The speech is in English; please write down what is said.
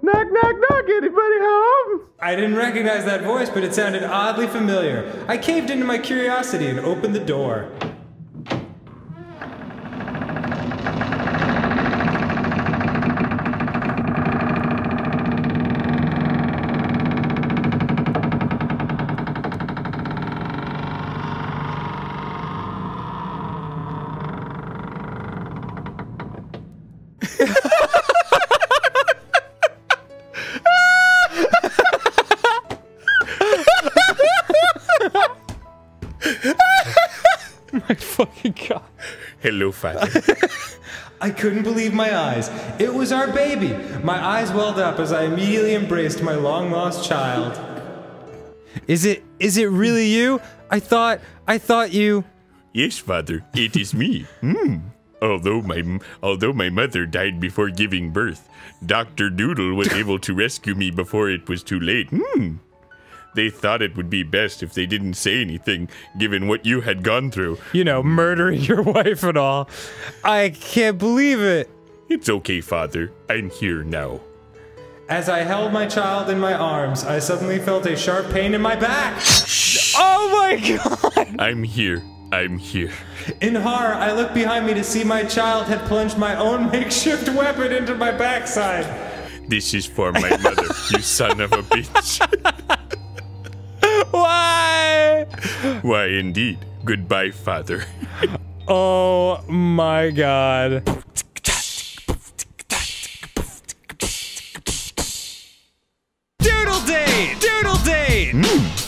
Knock, knock, knock, anybody home? I didn't recognize that voice, but it sounded oddly familiar. I caved into my curiosity and opened the door. My fucking god. Hello, father. I couldn't believe my eyes. It was our baby. My eyes welled up as I immediately embraced my long lost child. Is it is it really you? I thought I thought you yes, father, it is me. Hmm. Although my although my mother died before giving birth, Doctor Doodle was able to rescue me before it was too late. Hmm. They thought it would be best if they didn't say anything, given what you had gone through. You know, murdering your wife and all. I can't believe it. It's okay, father. I'm here now. As I held my child in my arms, I suddenly felt a sharp pain in my back. Oh my god. I'm here. I'm here. In horror, I looked behind me to see my child had plunged my own makeshift weapon into my backside. This is for my mother, you son of a bitch. Why? Why, indeed. Goodbye, father. Oh my god. Doodle date! Doodle date! Hmm.